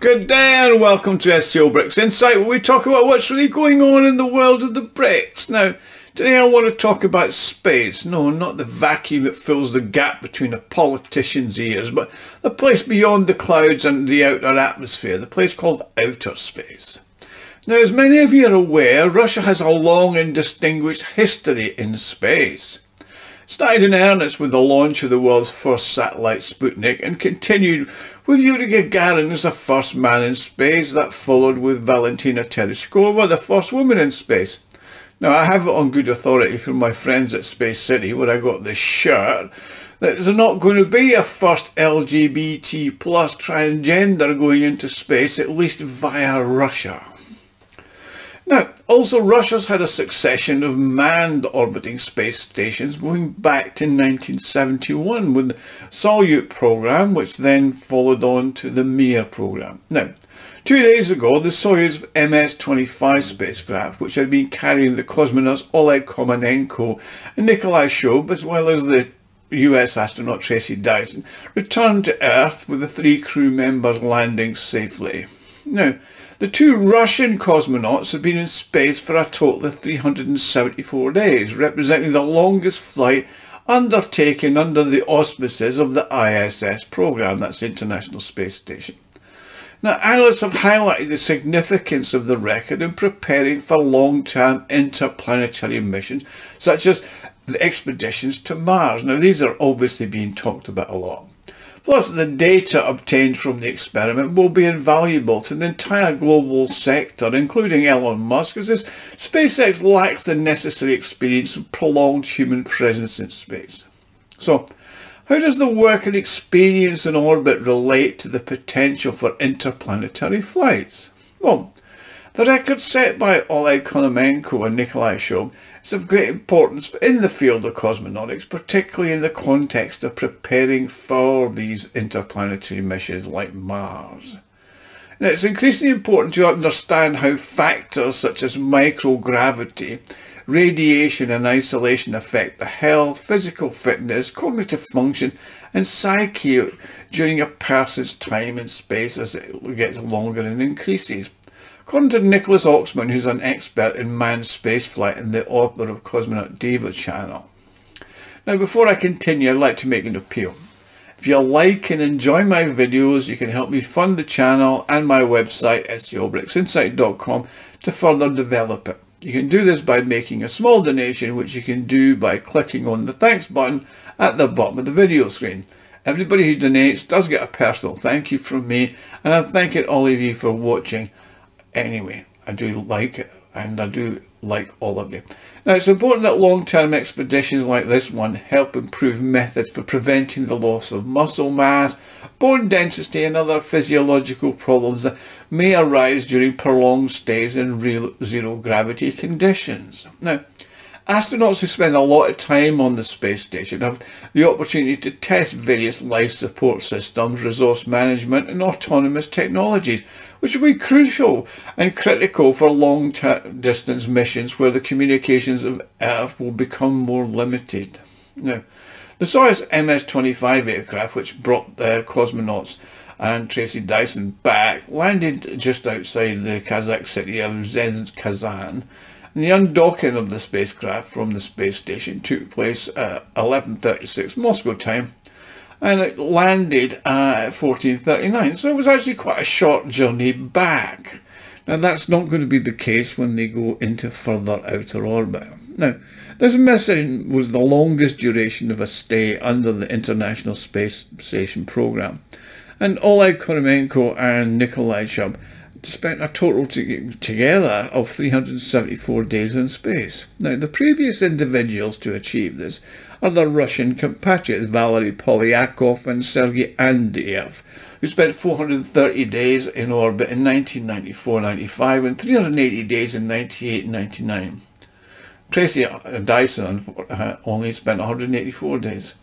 Good day and welcome to SCO BRICS Insight where we talk about what's really going on in the world of the BRICS. Now, today I want to talk about space. No, not the vacuum that fills the gap between a politician's ears, but the place beyond the clouds and the outer atmosphere, the place called outer space. Now, as many of you are aware, Russia has a long and distinguished history in space. Started in earnest with the launch of the world's first satellite Sputnik and continued with Yuri Gagarin as the first man in space that followed with Valentina Tereshkova, the first woman in space. Now I have it on good authority from my friends at Space City where I got this shirt that there's not going to be a first LGBT plus transgender going into space at least via Russia. Now, also Russia's had a succession of manned orbiting space stations going back to 1971 with the Soyuz program, which then followed on to the Mir program. Now, two days ago, the Soyuz MS-25 spacecraft, which had been carrying the cosmonauts Oleg Kononenko and Nikolai Chub, as well as the US astronaut Tracy Dyson, returned to Earth with the three crew members landing safely. Now, the two Russian cosmonauts have been in space for a total of 374 days, representing the longest flight undertaken under the auspices of the ISS program, that's International Space Station. Now, analysts have highlighted the significance of the record in preparing for long-term interplanetary missions, such as the expeditions to Mars. Now, these are obviously being talked about a lot. Plus, the data obtained from the experiment will be invaluable to the entire global sector, including Elon Musk, as SpaceX lacks the necessary experience of prolonged human presence in space. So, how does the work and experience in orbit relate to the potential for interplanetary flights? Well, the record set by Oleg Kononenko and Nikolai Chub is of great importance in the field of cosmonautics, particularly in the context of preparing for these interplanetary missions like Mars. Now, it's increasingly important to understand how factors such as microgravity, radiation and isolation affect the health, physical fitness, cognitive function and psyche during a person's time in space as it gets longer and increases. According to Nicholas Oxman, who's an expert in manned spaceflight and the author of Cosmonaut Diva Channel. Now, before I continue, I'd like to make an appeal. If you like and enjoy my videos, you can help me fund the channel and my website, SCOBRICSInsight.com, to further develop it. You can do this by making a small donation, which you can do by clicking on the thanks button at the bottom of the video screen. Everybody who donates does get a personal thank you from me, and I'm thanking all of you for watching anyway. I do like it and I do like all of you. Now it's important that long-term expeditions like this one help improve methods for preventing the loss of muscle mass, bone density and other physiological problems that may arise during prolonged stays in real zero gravity conditions. Now Astronauts who spend a lot of time on the space station have the opportunity to test various life support systems, resource management and autonomous technologies, which will be crucial and critical for long distance missions where the communications of Earth will become more limited. Now, the Soyuz MS-25 aircraft, which brought the cosmonauts and Tracy Dyson back, landed just outside the Kazakh city of Zhezkazgan the undocking of the spacecraft from the space station took place at 11.36 Moscow time and it landed at 14.39 so it was actually quite a short journey back. Now that's not going to be the case when they go into further outer orbit. Now this mission was the longest duration of a stay under the International Space Station program and Oleg Kononenko and Nikolai Chub spent a total to, together of 374 days in space. Now, the previous individuals to achieve this are the Russian compatriots Valery Polyakov and Sergei Avdeyev, who spent 430 days in orbit in 1994-95 and 380 days in 98-99. Tracy Dyson uh, only spent 184 days.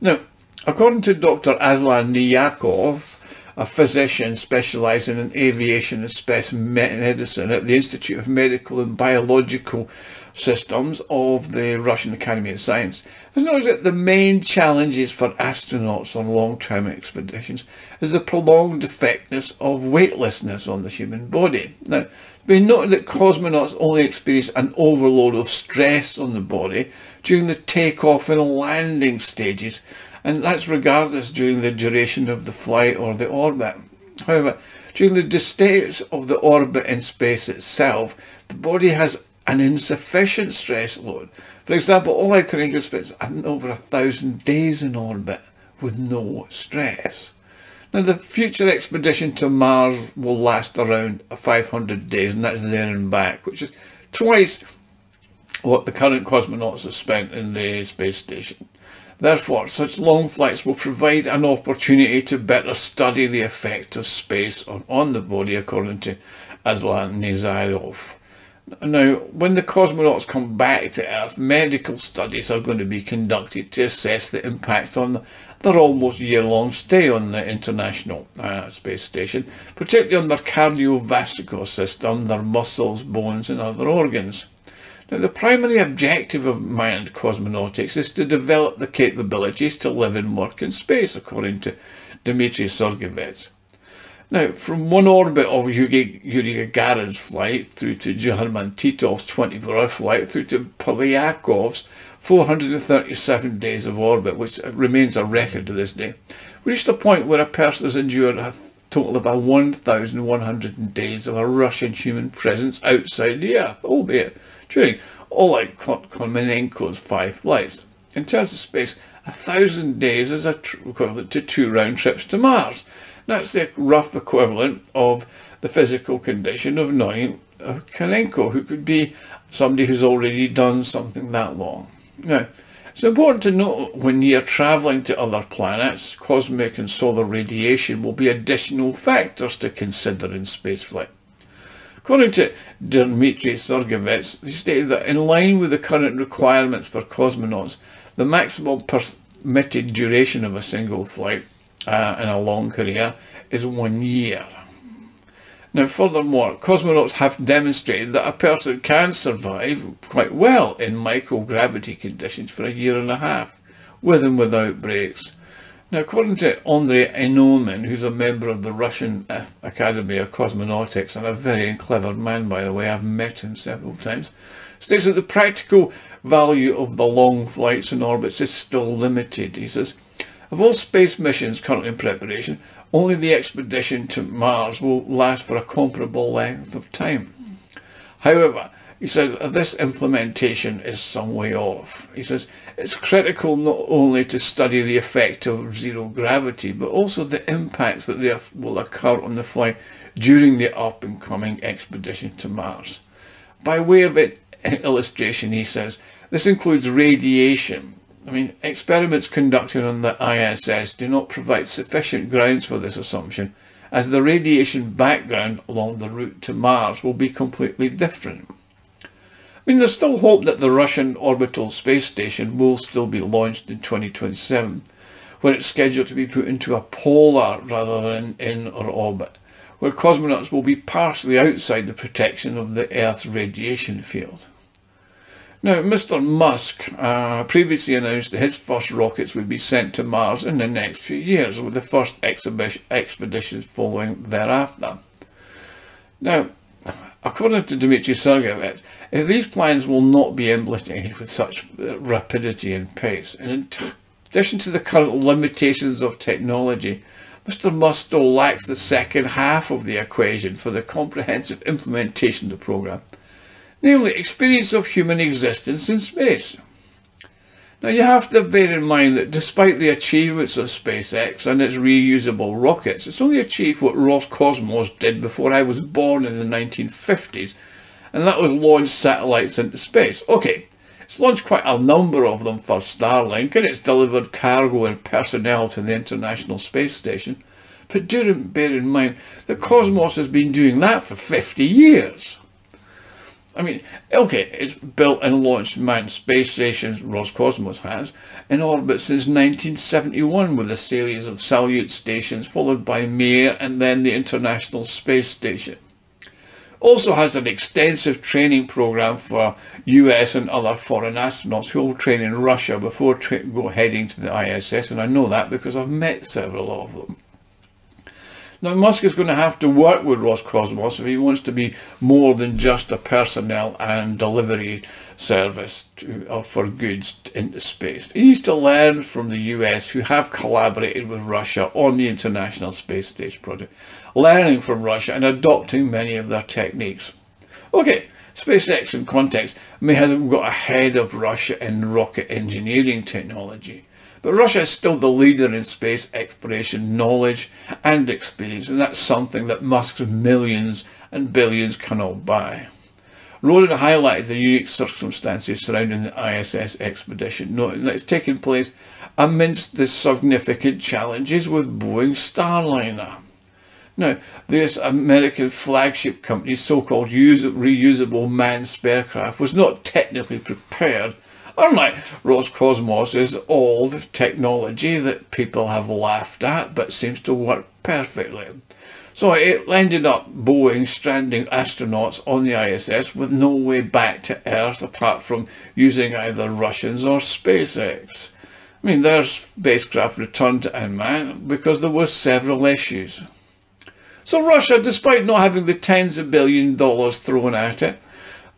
Now, according to Dr. Aslan Niyakov, a physician specialising in aviation and space medicine at the Institute of Medical and Biological Systems of the Russian Academy of Science, has noted that the main challenges for astronauts on long-term expeditions is the prolonged effectiveness of weightlessness on the human body. Now, been noted that cosmonauts only experience an overload of stress on the body during the takeoff and landing stages and that's regardless during the duration of the flight or the orbit. However, during the states of the orbit in space itself, the body has an insufficient stress load. For example, all our Oleg Kononenko spends over a thousand days in orbit with no stress. Now the future expedition to Mars will last around 500 days and that's there and back, which is twice what the current cosmonauts have spent in the space station. Therefore, such long flights will provide an opportunity to better study the effect of space on, on the body, according to Aslan Nazarov. Now, when the cosmonauts come back to Earth, medical studies are going to be conducted to assess the impact on their almost year-long stay on the International uh, Space Station, particularly on their cardiovascular system, their muscles, bones and other organs. Now, the primary objective of manned cosmonautics is to develop the capabilities to live and work in space, according to Dmitry Sergeyevich. Now, from one orbit of Yuri, Yuri Gagarin's flight through to German Titov's 24-hour flight through to Polyakov's 437 days of orbit, which remains a record to this day, we reached a point where a person has endured a total of 1,100 days of a Russian human presence outside the Earth, albeit during Oleg Kononenko's five flights. In terms of space, a thousand days is equivalent to two round trips to Mars. That's the rough equivalent of the physical condition of knowing Kononenko, who could be somebody who's already done something that long. Now, it's important to note when you're travelling to other planets, cosmic and solar radiation will be additional factors to consider in spaceflight. According to Dmitry Sergeyevich, he stated that in line with the current requirements for cosmonauts, the maximum permitted duration of a single flight uh, in a long career is one year. Now furthermore, cosmonauts have demonstrated that a person can survive quite well in microgravity conditions for a year and a half, with and without breaks. Now, according to Andrei Ionin, who's a member of the Russian uh, Academy of Cosmonautics and a very clever man, by the way, I've met him several times, states that the practical value of the long flights and orbits is still limited. He says, of all space missions currently in preparation, only the expedition to Mars will last for a comparable length of time. However, he says this implementation is some way off. He says it's critical not only to study the effect of zero gravity, but also the impacts that will occur on the flight during the up and coming expedition to Mars. By way of it, illustration, he says, this includes radiation. I mean, experiments conducted on the ISS do not provide sufficient grounds for this assumption, as the radiation background along the route to Mars will be completely different. I mean, there's still hope that the Russian orbital space station will still be launched in 2027, when it's scheduled to be put into a polar rather than in or orbit, where cosmonauts will be partially outside the protection of the Earth's radiation field. Now, Mr. Musk uh, previously announced that his first rockets would be sent to Mars in the next few years, with the first expeditions following thereafter. Now, according to Dmitry Sergeyevich, these plans will not be implemented with such rapidity and pace. And in addition to the current limitations of technology, Mr. Musk still lacks the second half of the equation for the comprehensive implementation of the programme, namely experience of human existence in space. Now you have to bear in mind that despite the achievements of SpaceX and its reusable rockets, it's only achieved what Roscosmos did before I was born in the 1950s and that was launch satellites into space. Okay, it's launched quite a number of them for Starlink and it's delivered cargo and personnel to the International Space Station. But do bear in mind that Cosmos has been doing that for 50 years. I mean, okay, it's built and launched manned space stations, Roscosmos has, in orbit since 1971 with a series of Salyut stations followed by Mir and then the International Space Station. Also has an extensive training program for US and other foreign astronauts who will train in Russia before go heading to the ISS and I know that because I've met several of them. Now Musk is going to have to work with Roscosmos if he wants to be more than just a personnel and delivery service to, uh, for goods into space. He needs to learn from the US who have collaborated with Russia on the International Space Station project, learning from Russia and adopting many of their techniques. Okay, SpaceX in context may have got ahead of Russia in rocket engineering technology. But Russia is still the leader in space exploration knowledge and experience, and that's something that Musk's millions and billions cannot buy. Ronan highlighted the unique circumstances surrounding the ISS expedition, noting that it's taking place amidst the significant challenges with Boeing Starliner. Now, this American flagship company's so-called reusable manned spacecraft was not technically prepared Unlike Roscosmos' is old technology that people have laughed at but seems to work perfectly. So it ended up Boeing stranding astronauts on the ISS with no way back to Earth apart from using either Russians or SpaceX. I mean, their spacecraft returned to Inman because there were several issues. So Russia, despite not having the tens of billion dollars thrown at it,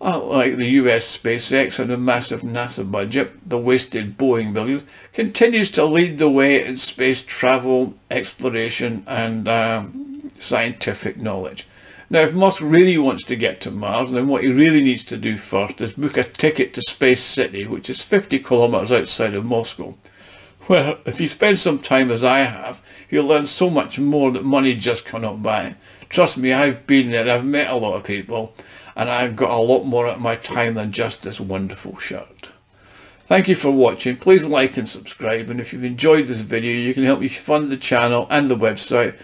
like the US SpaceX and the massive NASA budget, the wasted Boeing billions, continues to lead the way in space travel, exploration and um, scientific knowledge. Now, if Musk really wants to get to Mars, then what he really needs to do first is book a ticket to Space City, which is 50 kilometers outside of Moscow. Well, if you spend some time as I have, you'll learn so much more that money just cannot buy. Trust me, I've been there, I've met a lot of people, and I've got a lot more at my time than just this wonderful shirt. Thank you for watching. Please like and subscribe. And if you've enjoyed this video, you can help me fund the channel and the website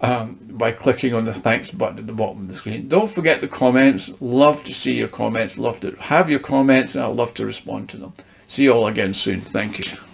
um, by clicking on the thanks button at the bottom of the screen. Don't forget the comments. Love to see your comments. Love to have your comments and I'd love to respond to them. See you all again soon. Thank you.